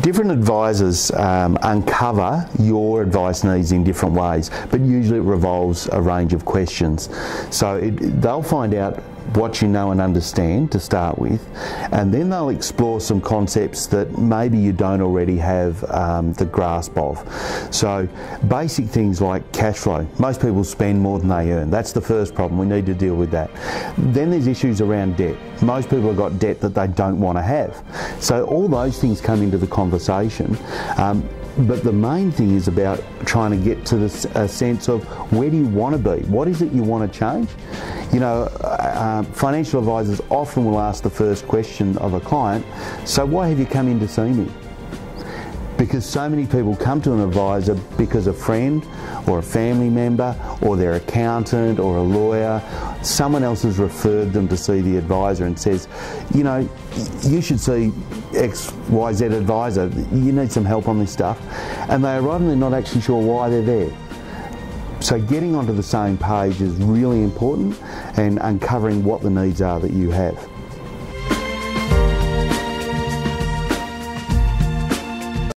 different advisors um, uncover your advice needs in different ways, but usually it revolves a range of questions. So it, they'll find out what you know and understand to start with, and then they'll explore some concepts that maybe you don't already have um, the grasp of. So, basic things like cash flow. Most people spend more than they earn. That's the first problem. We need to deal with that. Then there's issues around debt. Most people have got debt that they don't want to have. So, all those things come into the conversation. Um, but the main thing is about trying to get to this a sense of where do you want to be? What is it you want to change? You know, uh, financial advisors often will ask the first question of a client, so why have you come in to see me? Because so many people come to an advisor because a friend or a family member or their accountant or a lawyer, someone else has referred them to see the advisor and says, you know, you should see XYZ advisor, you need some help on this stuff. And they arrive and they're not actually sure why they're there. So getting onto the same page is really important and uncovering what the needs are that you have.